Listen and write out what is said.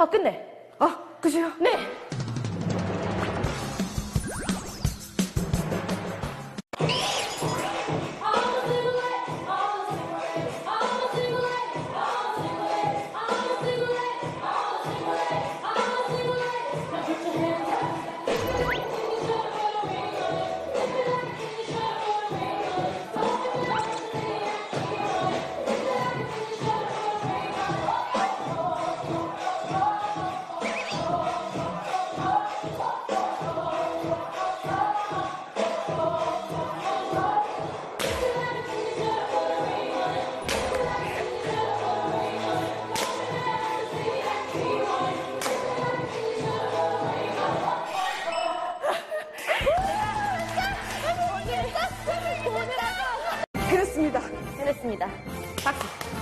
하 끝내. 아, 그죠? 네. 해냈습니다. 해냈습니다. 박수.